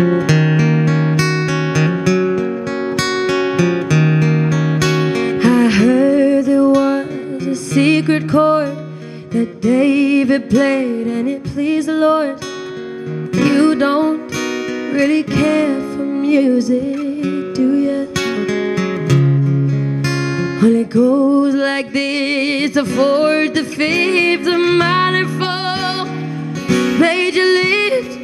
I heard there was a secret chord that David played and it pleased the Lord. You don't really care for music, do you? Well, it goes like this the fourth, the fifth, the minor fall, major lift,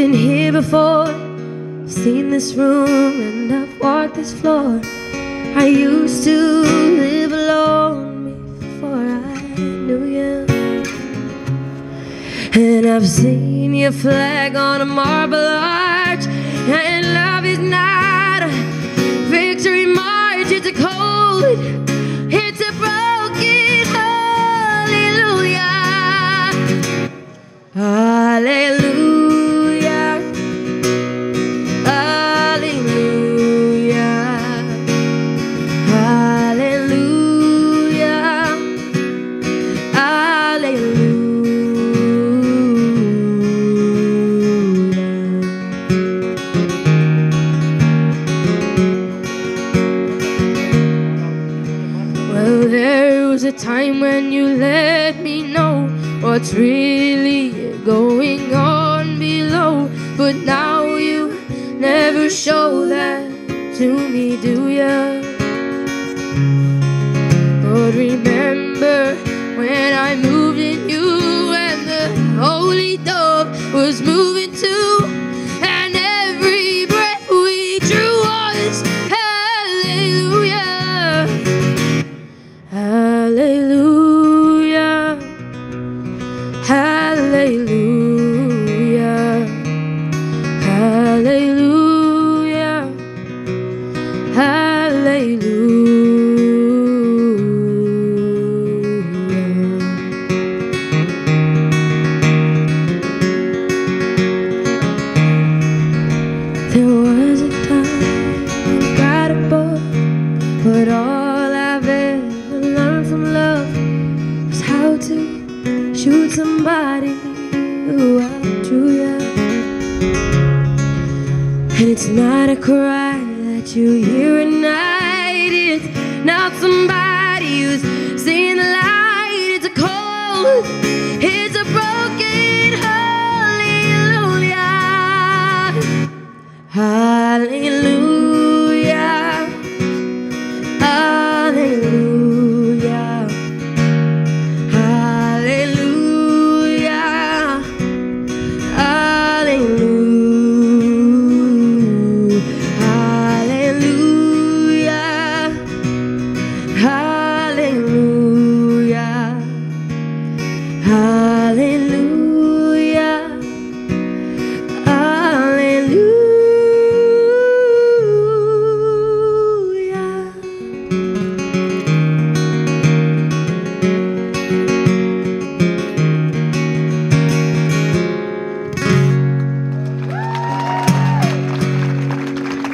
been here before. I've Seen this room and I've walked this floor. I used to live alone before I knew you. And I've seen your flag on a marble arch. And love is not a victory march, it's a cold, it's a broken hallelujah. Hallelujah. A time when you let me know what's really going on below. But now you never show that to me, do ya? But remember Hallelujah. Somebody who outdrew you. And it's not a cry that you hear at night. It's not somebody